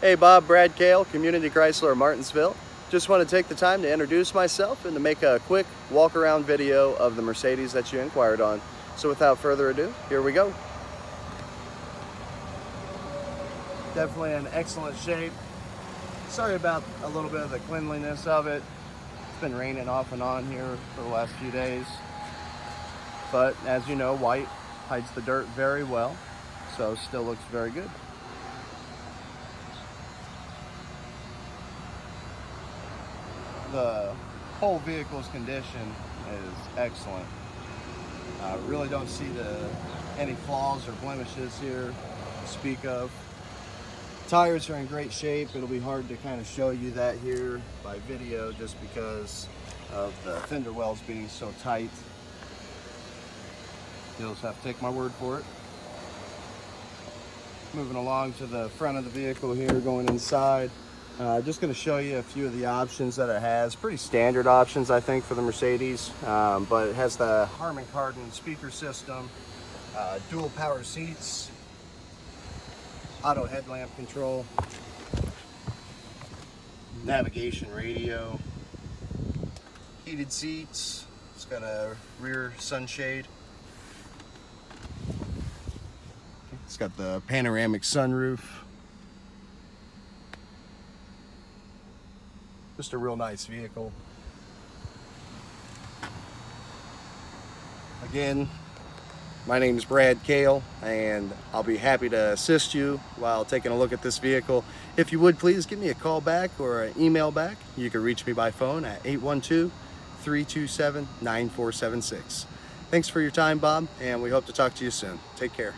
Hey Bob, Brad Kale, Community Chrysler Martinsville. Just want to take the time to introduce myself and to make a quick walk around video of the Mercedes that you inquired on. So without further ado, here we go. Definitely in excellent shape. Sorry about a little bit of the cleanliness of it. It's been raining off and on here for the last few days. But as you know, white hides the dirt very well, so still looks very good. The whole vehicle's condition is excellent. I really don't see the any flaws or blemishes here to speak of. Tires are in great shape. It'll be hard to kind of show you that here by video just because of the fender wells being so tight. You'll just have to take my word for it. Moving along to the front of the vehicle here, going inside. Uh, just going to show you a few of the options that it has. Pretty standard options, I think, for the Mercedes. Um, but it has the Harman Kardon speaker system, uh, dual power seats, auto headlamp control, navigation radio, heated seats. It's got a rear sunshade. It's got the panoramic sunroof. Just a real nice vehicle. Again, my name is Brad Kale and I'll be happy to assist you while taking a look at this vehicle. If you would please give me a call back or an email back. You can reach me by phone at 812-327-9476. Thanks for your time, Bob, and we hope to talk to you soon. Take care.